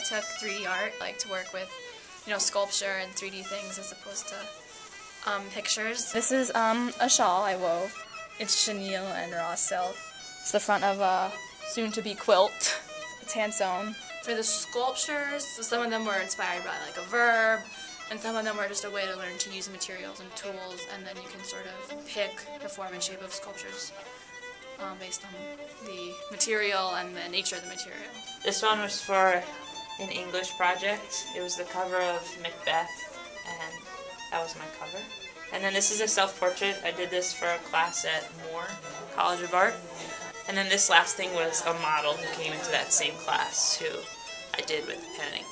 took 3D art, like to work with, you know, sculpture and 3D things as opposed to um, pictures. This is um, a shawl I wove. It's chenille and raw silk. It's the front of a soon-to-be quilt. It's hand sewn. For the sculptures, so some of them were inspired by like a verb, and some of them were just a way to learn to use materials and tools, and then you can sort of pick the form and shape of sculptures um, based on the material and the nature of the material. This one was for an English project. It was the cover of Macbeth, and that was my cover. And then this is a self-portrait. I did this for a class at Moore College of Art. And then this last thing was a model who came into that same class who I did with pen and ink.